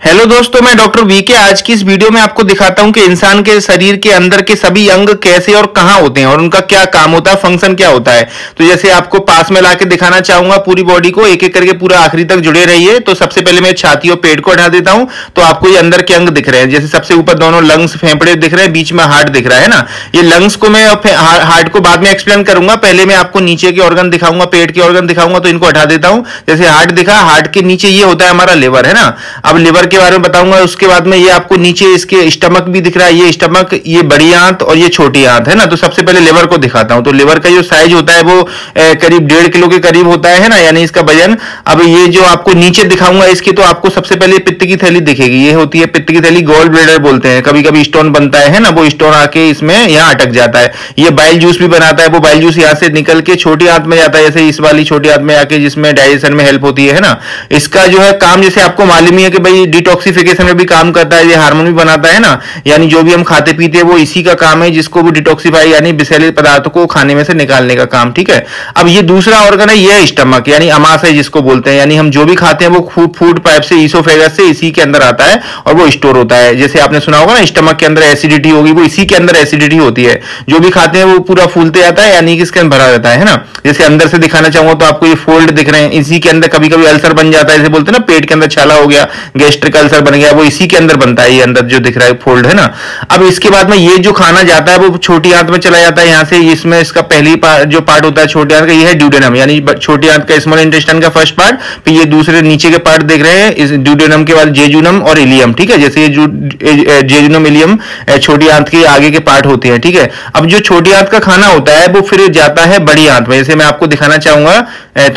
Hello दोस्तों, मैं doctor V के आज की इस वीडियो में आपको दिखाता हूँ कि इंसान के शरीर के अंदर के सभी अंग कैसे और कहाँ होते हैं और उनका क्या काम होता है फ़ंक्शन क्या होता है। तो जैसे आपको पास में लाके दिखाना चाहूँगा पूरी बॉडी को, एक एक करके पूरा आखिरी तक जुड़े रहिए। तो सबसे पहले मैं छाती और पेट को हटा देता हूँ। तो आपको ये अंदर के अंग दिख रहे हैं। जैसे सबसे ऊपर दोनों लंग्स फेफड़े दिख रहे हैं, बीच में हार्ट दिख रहा है ना? ये लंग्स को मैं हार्ट को बाद में एक्सप्लेन करूँगा। पहले मैं आपको नीचे के ऑर्गन दिखाऊँगा, पेट के ऑर्गन दिखाऊँगा तो इनको हटा देता हूँ। जैसे हार्ट दिखा, हार्ट के नीचे ये होता है हमारा लिवर है ना? अब लिवर के बारे में बताऊँगा, उसके बाद में ये आपको नीचे इसके स्टमक भी दिख रहा है, ये स्टमक, ये बड़ी आंत और ये छोटी आंत, है ना? तो सबसे पहले लिवर को दिखाता हूँ। तो लिवर का जो साइज़ होता है वो करीब डेढ़ किलो के करीब होता है ना? यानी इसका वज़न। अब ये जो आपको नीचे दिखाऊँगा, इसकी तो आपको सबसे पहले पित्त की थैली दिखेगी। ये होती है पित्त की थैली गोल्ड ब्लेडर बोलते हैं। कभी कभी स्टोन बनता है ना? वो स्टोन आके इसमें यहाँ अटक जाता है। ये बाइल जूस भी बनाता है, वो बाइल जूस यहाँ से निकल के छोटी आंत में जाता है, जैसे इस वाली छोटी आंत में आके जिसमें डाइजेशन में हेल्प होती है ना? इसका जो है काम जैसे आपको मालूम ही है कि भाई डिटॉक्सिफिकेशन में भी काम करता है, ये हार्मोन भी बनाता है ना? यानी जो भी हम खाते पीते हैं, वो इसी का काम है जिसको वो डिटॉक्सीफाई यानी विषैले पदार्थों को खाने में से निकालने का काम, ठीक है? अब ये दूसरा ऑर्गन है, ये स्टमक यानी अमाशय जिसको बोलते हैं। यानी हम जो भी खाते हैं, वो फ़ूड पाइप से ईसोफेगस से इसी के अंदर आता है और वो स्टोर होता है। जैसे आपने सुना होगा ना स्टमक के अंदर एसिडिटी होगी, वो इसी के अंदर एसिडिटी होती है। जो भी खाते हैं, वो पूरा फूलते जाता है, यानी कि इसके अंदर भरा रहता है ना? जैसे अंदर से दिखाना चाहूँगा तो आपको ये फोल्ड दिख रहे हैं, इसी के अंदर कभी कभी अल्सर बन जाता है, जैसे बोलते हैं ना, पेट के अंदर छाला हो गया गैस्ट्रिक अल्सर बन गया, वो इसी के अंदर बनता है, ये अंदर जो दिख रहा है फोल्ड है ना। अब इसके बाद में ये जो खाना जाता है, वो छोटी आंत में चला जाता है, यहाँ से इसमें इसका पहली पार्ट जो पार्ट होता है, छोटी आंत का, ये है ड्यूडेनम यानी छोटी आंत का स्मॉल इंटेस्टाइन का फ़र्स्ट पार्ट फिर ये दूसरे नीचे के पार्ट देख रहे हैं, इस ड्यूडेनम के बाद जेजुनम और इलियम ठीक है? जैसे ये जेजुनम इलियम छोटी आंत के आगे के पार्ट होते हैं, ठीक है? अब जो छोटी आंत का खाना होता है, वो फिर जाता है बड़ी आंत में। जैसे मैं आपको दिखाना चाहूँगा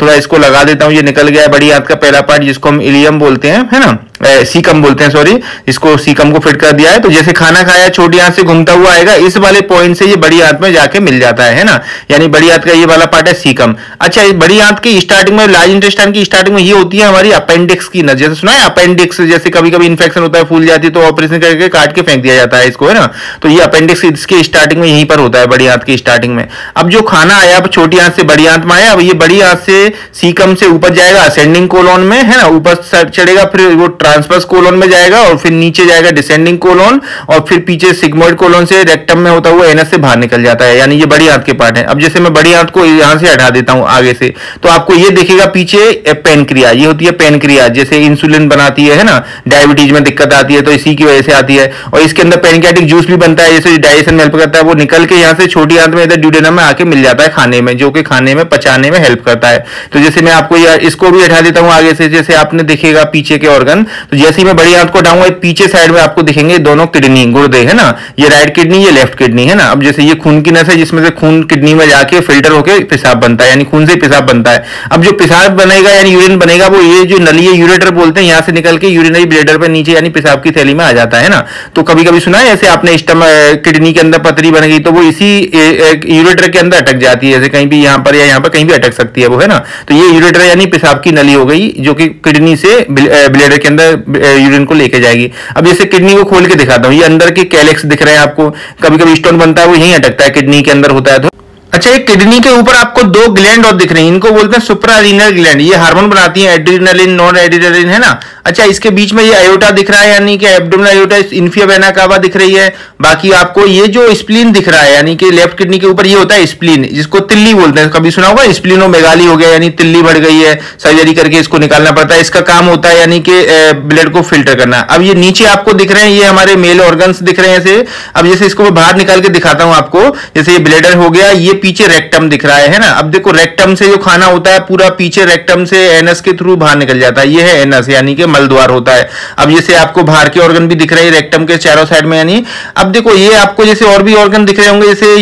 थोड़ा इसको लगा देता हूँ, ये निकल गया है बड़ी आंत का पहला पार्ट जिसको हम इलियम बोलते हैं, है ना? सीकम बोलते हैं सॉरी इसको सीकम को फिट कर दिया है। तो जैसे खाना खाया छोटी आंत से घूमता हुआ आएगा, इस वाले पॉइंट से ये बड़ी आंत में जाके मिल जाता है ना? यानी बड़ी आंत का ये वाला पार्ट है सीकम। अच्छा इस बड़ी आंत की स्टार्टिंग में लार्ज इंटेस्टाइन की स्टार्टिंग में ये होती है हमारी अपेंडिक्स की नज़र सुना है अपेंडिक्स जैसे कभी कभी इन्फेक्शन होता है, फूल जाती है तो ऑपरेशन करके काट के फेंक दिया जाता है इसको, है ना? तो ये अपेंडिक्स इसके स्टार्टिंग में यहीं पर होता है, बड़ी आंत की स्टार्टिंग में। अब जो खाना आया, अब छोटी आंत से बड़ी आंत में आया, अब ये बड़ी आंत से सीकम से ऊपर जाएगा असेंडिंग कोलोन में, है ना? ऊपर चढ़ेगा, फिर वो ट्रांसफर्स कोलोन में जाएगा और फिर नीचे जाएगा डिसेंडिंग कोलोन और फिर पीछे सिग्मोइड कोलोन से रेक्टम में होता हुआ एनस से बाहर निकल जाता है। यानी ये बड़ी आंत के पार्ट है। अब जैसे मैं बड़ी आंत को यहाँ से हटा देता हूँ आगे से तो आपको ये देखेगा पीछे पेनक्रिया ये होती है पेनक्रिया जैसे इंसुलिन बनाती है ना? डायबिटीज़ में दिक्कत आती है तो इसी की वजह से आती है। और इसके अंदर पेनकैटिक जूस भी बनता है, जैसे डाइजेशन में हेल्प करता है, वो निकल के यहाँ से छोटी आंत में इधर ड्यूडेनम में आके मिल जाता है खाने में, जो कि खाने में, पचाने में हेल्प करता है। तो जैसे मैं आपको इसको भी हटा देता हूँ आगे से, जैसे आपने देखेगा पीछे के ऑर्गन तो जैसे ही मैं बड़ी आंत को हटाऊँगा पीछे साइड में आपको दिखेंगे दोनों किडनी, गुर्दे, है ना? ये राइट किडनी, ये लेफ़्ट किडनी, है ना? अब जैसे ये खून की नस है, जिसमें से खून किडनी में जाके फ़िल्टर होकर पेशाब बनता है, यानी खून से पेशाब बनता है। अब जो पेशाब बनेगा, यानी यूरिन बनेगा, वो ये जो नली है यूरेटर बोलते हैं, यहाँ से निकल के यूरिनरी ब्लेडर पर नीचे, यानी पेशाब की थैली में आ जाता है ना? तो कभी कभी सुना है ऐसे आपने स्टम किडनी के अंदर पतरी बन गई तो वो इसी यूरेटर के अंदर अटक जाती है, जैसे कहीं भी यहाँ पर या यहाँ पर कहीं भी अटक सकती है वो, है ना? तो ये यूरेटर यानी पेशाब की नली हो गई, जो कि किडनी से ब्लेडर के अंदर यूरिन को लेके जाएगी। अब जैसे किडनी को खोल के दिखाता हूँ, ये अंदर के कैलेक्स दिख रहे हैं आपको। कभी कभी स्टोन बनता है, वो यहीं अटकता है किडनी के अंदर होता है तो। अच्छा ये किडनी के ऊपर आपको दो ग्लैंड और दिख रहे हैं। इनको बोलते हैं सुप्रारीनल ग्लैंड ये हार्मोन बनाती है एड्रीनलिन नॉन एड्रीनलिन है ना? अच्छा इसके बीच में ये अयोटा दिख रहा है, यानी कि एब्डोमिनल अयोटा इन्फिया वेना कावा दिख रही है। बाकी आपको ये जो स्प्लीन दिख रहा है, यानी कि लेफ़्ट किडनी के ऊपर ये होता है स्प्लीन जिसको तिल्ली बोलते हैं। कभी सुना होगा? स्प्लीनो मेगाली हो गया, यानी तिल्ली बढ़ गई है। सर्जरी करके इसको निकालना पड़ता है। इसका काम होता है, यानी कि ब्लड को फ़िल्टर करना। अब ये नीचे आपको दिख रहे हैं, ये हमारे मेल ऑर्गन्स दिख रहे हैं ऐसे। अब जैसे इसको मैं बाहर निकाल के दिखाता हूँ आपको, जैसे ये ब्लेडर हो गया, ये पीछे रेक्टम दिख रहा है ना? अब देखो रेक्टम से जो खाना होता है, पूरा पीछे रेक्टम से एनस के थ्रू बाहर निकल जाता है। ये है एनस यानी कि मल द्वार होता है। अब जैसे आपको बाहर के ऑर्गन भी दिख रहे हैं रेक्टम के चारों साइड में, यानी, अब देखो, ये आपको जैसे और भी ऑर्गन दिख रहे होंगे, जैसे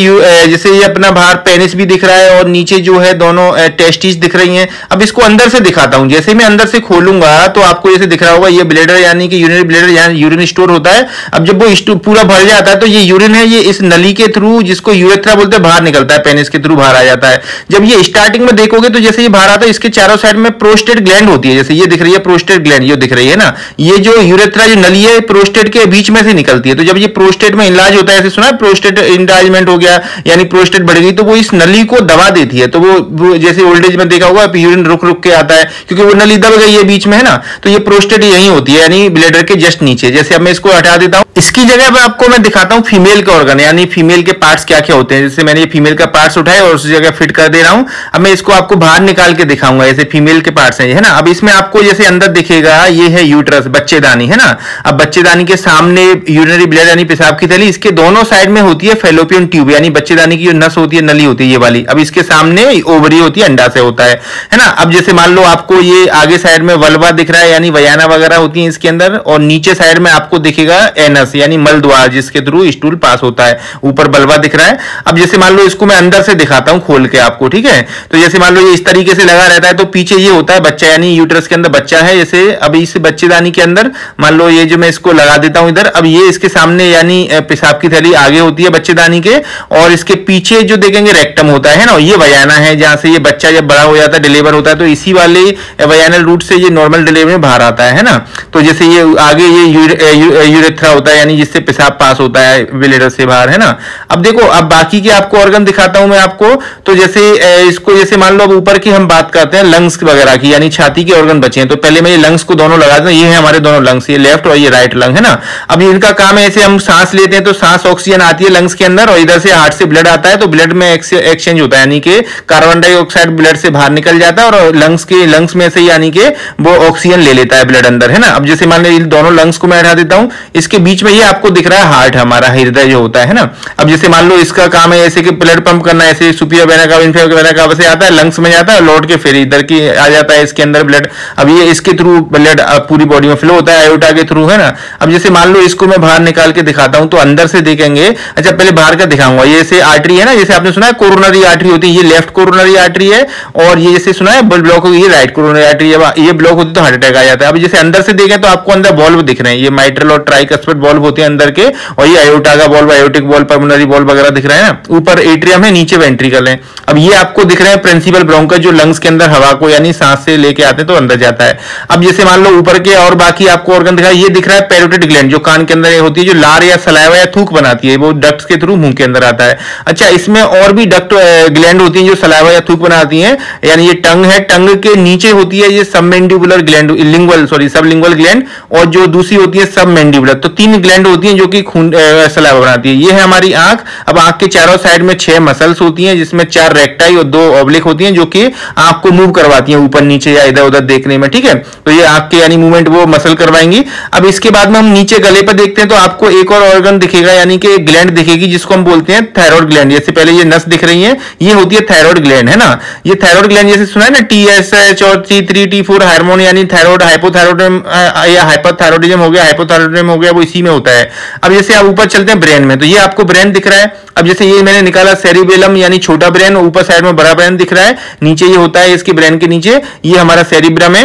जैसे ये अपना बाहर पेनिस भी दिख रहा है और नीचे जो है दोनों टेस्टिस दिख रही है। अब इसको अंदर से दिखाता हूँ। जैसे मैं अंदर से खोलूँगा तो आपको जैसे दिख रहा होगा, ये ब्लेडर यानी कि यूरिनरी ब्लेडर यूरिन स्टोर होता है। अब जब वो पूरा भर जाता है तो ये यूरिन है, ये इस नली के थ्रू जिसको यूरेथ्रा बोलते हैं, बाहर निकलता है। पेन इसके थ्रू बाहर आ जाता है। जब ये स्टार्टिंग में देखोगे तो जैसे ये बाहर आता है, इसके चारों साइड में प्रोस्टेट ग्लैंड होती है। जैसे ये दिख रही है प्रोस्टेट ग्लैंड ये दिख रही है ना? ये जो यूरेथ्रा जो नली है प्रोस्टेट के बीच में से निकलती है। तो जब ये प्रोस्टेट में इलाज होता है, ऐसे सुना प्रोस्टेट इंडाजमेंट हो गया, यानी प्रोस्टेट बढ़ गई तो वो इस नली को दबा देती है। तो वो जैसे ओल्ड एज में देखा होगा यूरिन रुक रुक के आता है, क्योंकि वो नली दब गई है बीच में, है ना? तो ये प्रोस्टेट यही होती है, यानी ब्लेडर के जस्ट नीचे। जैसे अब मैं इसको हटा देता हूँ। इसकी जगह पर आपको मैं दिखाता हूँ फीमेल के ऑर्गन यानी फीमेल के पार्ट्स क्या क्या होते हैं। जैसे मैंने ये फीमेल का पार्ट्स उठाए और उस जगह फिट कर दे रहा हूँ। अब मैं इसको आपको बाहर निकाल के दिखाऊँगा, ऐसे फीमेल के पार्ट्स हैं, है ना? अब इसमें आपको जैसे अंदर दिखेगा, ये है यूट्रस बच्चेदानी, है ना? अब बच्चेदानी के सामने यूरिनरी ब्लड यानी पेशाब की थैली, इसके दोनों साइड में होती है फेलोपियन ट्यूब यानी बच्चेदानी की जो नस होती है, नली होती है, ये वाली। अब इसके सामने ओवरी होती है, अंडा से होता है है ना? अब जैसे मान लो आपको ये आगे साइड में वलवा दिख रहा है, यानी वयाना वगैरह होती है इसके अंदर, और नीचे साइड में आपको दिखेगा एनस यानी मल द्वार जिसके थ्रू स्टूल पास होता है, ऊपर बलवा दिख रहा है। अब जैसे मान लो इसको मैं अंदर से दिखाता हूँ खोल के आपको, ठीक है? तो जैसे मान लो ये इस तरीके से लगा रहता है तो पीछे ये होता है बच्चा, यानी यूट्रस के अंदर बच्चा है, जैसे अभी इस बच्चेदानी के अंदर, मान लो ये जो मैं इसको लगा देता हूँ इधर, अब ये इसके सामने, यानी पेशाब की थैली आगे होती है बच्चेदानी के, और इसके पीछे जो देखेंगे रेक्टम होता है ना? ये वयाना है, जहाँ से ये बच्चा जब बड़ा हो जाता है, डिलीवर होता है तो इसी वाले वयानल रूट से ये नॉर्मल डिलीवरी में बाहर आता है ना? तो जैसे ये आगे ये यूरेथ्रा होता है, यानी जिससे पेशाब पास होता है विलेडर से बाहर, है ना? अब देखो, अब बाकी के आपको ऑर्गन दिखाता हूँ मैं आपको। तो जैसे इसको जैसे मान लो अब ऊपर की हम बात करते हैं लंग्स वगैरह की, यानी छाती के ऑर्गन बचे हैं। तो पहले मैं ये लंग्स को दोनों लगा देता ये है हमारे दोनों लंग्स ये लेफ़्ट और ये राइट लंग है ना? अब इनका काम है, ऐसे हम सांस लेते हैं तो सांस ऑक्सीजन आती है लंग्स के अंदर और इधर से हार्ट से ब्लड आता है तो ब्लड में एक्सचेंज होता है, यानी कि कार्बन डाइऑक्साइड ब्लड से बाहर निकल जाता है और लंग्स के लंग्स में से यानी कि वो ऑक्सीजन ले लेता है ब्लड अंदर, है ना? अब जैसे मान लो दोनों लंग्स को मैं हटा देता हूँ, इसके बीच में ये आपको दिख रहा है हार्ट, हमारा हृदय जो होता है ना? अब जैसे मान लो इसका काम है ऐसे कि ब्लड पंप करना ऐसे सुपियर वेना का इन्फेयर वेना का वैसे आता है लंग्स में जाता है लौट के फिर इधर की आ जाता है, इसके अंदर ब्लड अब ये इसके थ्रू ब्लड पूरी बॉडी में फ्लो होता है आयोटा के थ्रू है ना? अब जैसे मान लो इसको मैं बाहर निकाल के दिखाता हूँ तो अंदर से देखेंगे अच्छा पहले बाहर का दिखाऊँगा। ये जैसे आर्टरी है ना, जैसे आपने सुना है कोरोनरी आर्टरी होती है, ये लेफ़्ट कोरोनरी आर्टरी है, और ये जैसे सुना है ब्लॉक होगी, ये राइट कोरोनरी आर्टरी है, ये ब्लॉक होती है तो हार्ट अटैक आ जाता है। अब जैसे अंदर से देखें तो आपको अंदर बॉल्व दिख रहे हैं। ये माइट्रल और ट्राइकस्पेट बॉल्व होते हैं अंदर के, और ये आयोटा का valve aortic valve pulmonary valve वगैरह दिख रहे हैं ना। ऊपर एट्रियम है नीचे वेंट्रिकल है अब ये आपको दिख रहे हैं प्रिंसिपल ब्रोंकस जो लंग्स के अंदर हवा को, यानी सांस से लेके आते हैं तो अंदर जाता है। अब जैसे मान लो ऊपर के और बाकी आपको ऑर्गन दिखा ये दिख रहा है पेरोटिड ग्लैंड जो कान के अंदर होती है, जो लार या सलाइवा या थूक बनाती है, वो डक्ट के थ्रू मुँह के अंदर आता है। अच्छा इसमें और भी डक्ट ग्लैंड होती है जो सलाइवा या थूक बनाती है, यानी ये टंग है, टंग के नीचे होती है ये submandibular gland lingual sorry sublingual gland और जो दूसरी होती है सब मैंडिबुलर तो तीन ग्लैंड होती हैं जो कि खून सलाइवा बनाती है। ये है हमारी आँख। अब आँख के चारों साइड में छह मसल्स होती हैं, जिसमें चार रेक्टाई और दो ऑब्लिक होती हैं, जो कि आँख को मूव करवाती हैं ऊपर, नीचे या इधर उधर देखने में, ठीक है? तो ये आँख के यानी मूवमेंट वो मसल करवाएँगी। अब इसके बाद में हम नीचे गले पर देखते हैं तो आपको एक और ऑर्गन दिखेगा, यानी कि ग्लैंड दिखेगी, जिसको हम बोलते हैं थायरॉयड ग्लैंड जैसे पहले ये नस दिख रही है, ये होती है थायरॉयड ग्लैंड है ना? ये थायरॉयड ग्लैंड जैसे सुना है ना टी एस एच और T three T four hormone यानी थायरॉयड हाइपोथायरॉयडिज्म या हाइपोथायरॉयडिज्म हो गया हाइपोथायरॉयडिज्म हो गया, वो इसी में होता है। अब जैसे आप ऊपर चलते हैं ब्रेन में तो ये आपको ब्रेन दिख रहा है। अब जैसे ये मैंने निकाला सेरिबेलम यानी छोटा ब्रेन, ऊपर साइड में बड़ा ब्रेन दिख रहा है, नीचे ये होता है इसके ब्रेन के नीचे, ये हमारा सेरिब्रम है।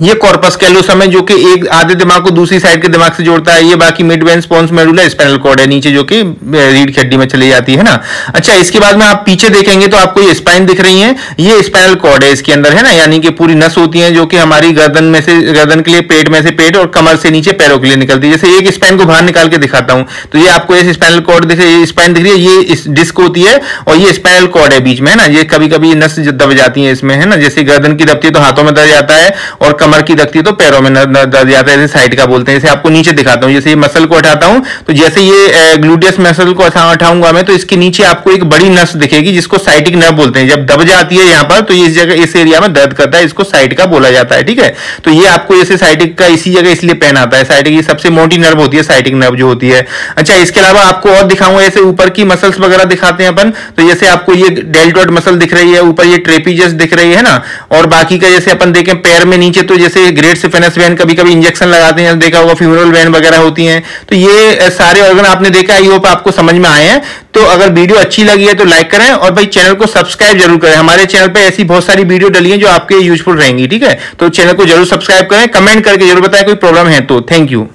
ये कॉर्पस कैलोसम है जो कि एक आधे दिमाग को दूसरी साइड के दिमाग से जोड़ता है, ये बाकी mid when pons medulla spinal cord है, नीचे जो कि रीढ़ की हड्डी में चली जाती है ना। अच्छा इसके बाद में आप पीछे देखेंगे तो आपको ये स्पाइन दिख रही है, ये स्पाइनल कॉर्ड है इसके अंदर, है ना? यानी कि पूरी नस होती है जो कि हमारी गर्दन में से, गर्दन के लिए पेट में से पेट और कमर से नीचे पैरों के लिए निकलती है। जैसे एक स्पाइन को बाहर निकाल के दिखाता हूँ तो ये आपको ये स्पाइनल कॉर्ड दिख है स्पाइन दिख रही है, ये डिस्क होती है और ये स्पाइनल कॉर्ड है बीच में, है ना? ये कभी कभी नस दब जाती है इसमें, है ना? जैसे गर्दन की दबती है तो हाथों में दब जाता है और कमर की दबती है तो पैरों में दर्द जाता है साइड का बोलते हैं, जैसे आपको नीचे दिखाता हूँ, जैसे ये मसल को हटाता हूँ तो जैसे ये ग्लूडियस मसल को हटाऊँगा मैं तो इसके नीचे आपको एक बड़ी नस दिखेगी, जिसको साइटिक नर्व बोलते हैं। जब दब जाती है यहाँ पर तो इस जगह, इस एरिया में दर्द करता है, इसको साइड का बोला जाता है, ठीक है? तो ये आपको जैसे साइटिक का इसी जगह इसलिए पेन आता है। साइटिक सबसे मोटी नर्व होती है साइटिक नर्व जो होती है। अच्छा इसके अलावा आपको और दिखाऊँगा, जैसे ऊपर की मसल्स वगैरह दिखाते हैं अपन तो जैसे आपको ये डेल्टोड मसल दिख रही है, ऊपर ये ट्रेपीजस दिख रही है ना? और बाकी का जैसे अपन देखें, पैर में नीचे तो जैसे ग्रेट सिफेनस वैन कभी कभी इंजेक्शन लगाते हैं, देखा होगा फ्यूमरल वैन वगैरह होती हैं। तो ये सारे ऑर्गन आपने देखा आई होप आपको समझ में आए हैं। तो अगर वीडियो अच्छी लगी है तो लाइक करें और भाई चैनल को सब्सक्राइब ज़रूर करें। हमारे चैनल पर ऐसी बहुत सारी वीडियो डली है जो आपके यूजफुल रहेंगी, ठीक है? तो चैनल को ज़रूर सब्सक्राइब करें कमेंट करके ज़रूर बताएँ, कोई प्रॉब्लम है तो। Thank you